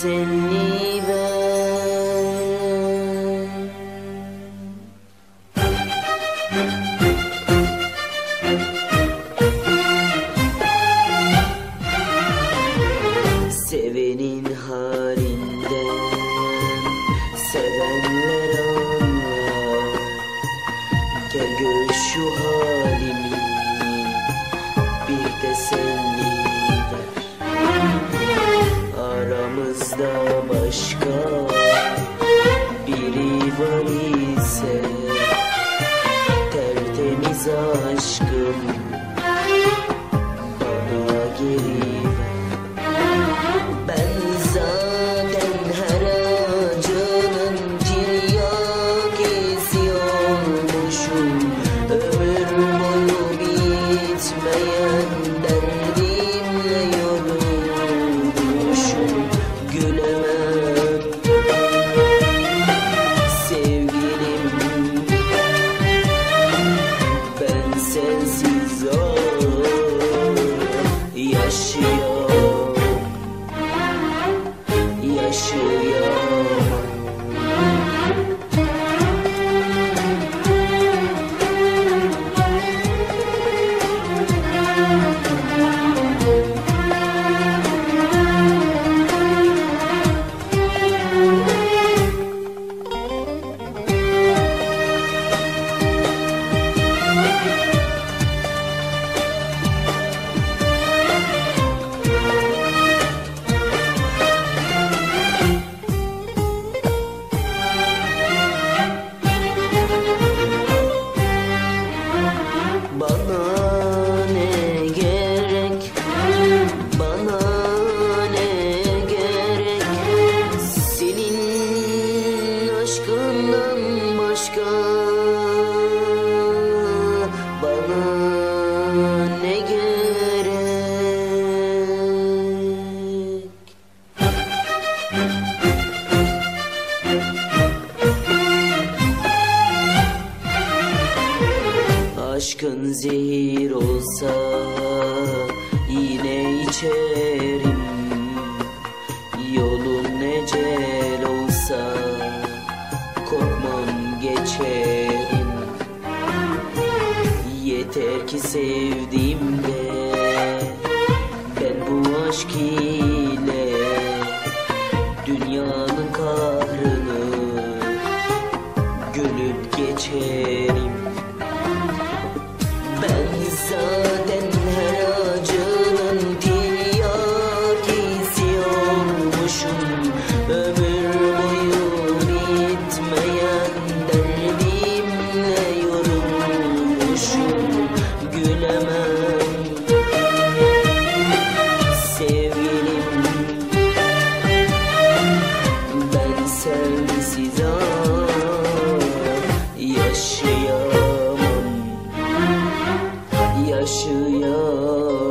Sensin. Sevenin halinden sevenler anlar. Gel gör şu hal. do. Aşkın zehir olsa yine içerim. Yolun ecel olsa korkmam geçerim. Yeter ki sevdiğimde ben bu aşk düşüp gülemem. Sevgilim ben sensiz ah, yaşayamam. Yaşayamam.